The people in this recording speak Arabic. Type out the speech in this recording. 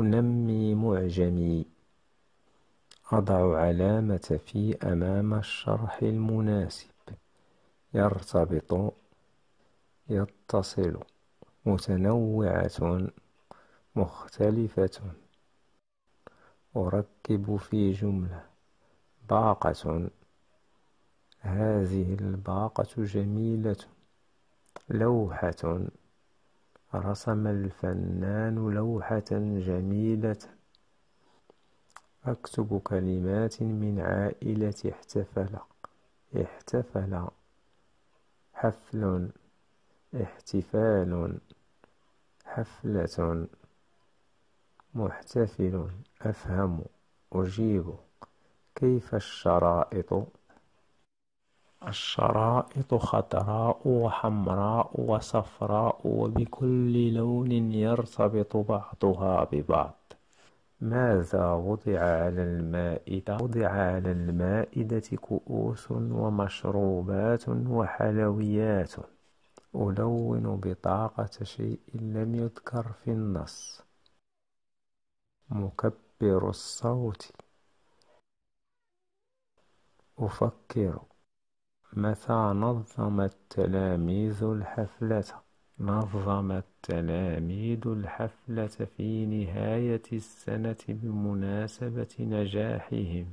أنمي معجمي. أضع علامة في أمام الشرح المناسب. يرتبط يتصل. متنوعة مختلفة. أركب في جملة. باقة. هذه الباقة جميلة. لوحة. رسم الفنان لوحة جميلة. أكتب كلمات من عائلة احتفل. احتفل. حفل. احتفال. حفلة. محتفل. أفهم. أجيب. كيف الشرائط؟ الشرائط خضراء وحمراء وصفراء وبكل لون يرتبط بعضها ببعض. ماذا وضع على المائدة؟ وضع على المائدة كؤوس ومشروبات وحلويات. ألون بطاقة شيء لم يذكر في النص. مكبر الصوت. أفكر. متى نظم التلاميذ الحفلة؟ نظم التلاميذ الحفلة في نهاية السنة بمناسبة نجاحهم